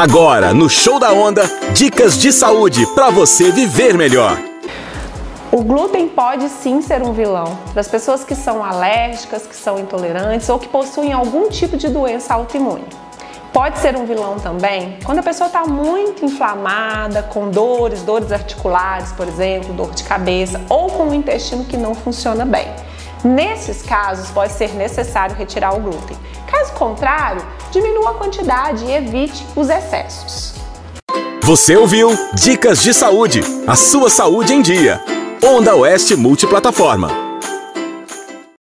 Agora, no Show da Onda, dicas de saúde para você viver melhor. O glúten pode sim ser um vilão para as pessoas que são alérgicas, que são intolerantes ou que possuem algum tipo de doença autoimune. Pode ser um vilão também quando a pessoa está muito inflamada, com dores, dores articulares, por exemplo, dor de cabeça, ou com o intestino que não funciona bem. Nesses casos, pode ser necessário retirar o glúten. Caso contrário, diminua a quantidade e evite os excessos. Você ouviu Dicas de Saúde, a sua saúde em dia. Onda Oeste Multiplataforma.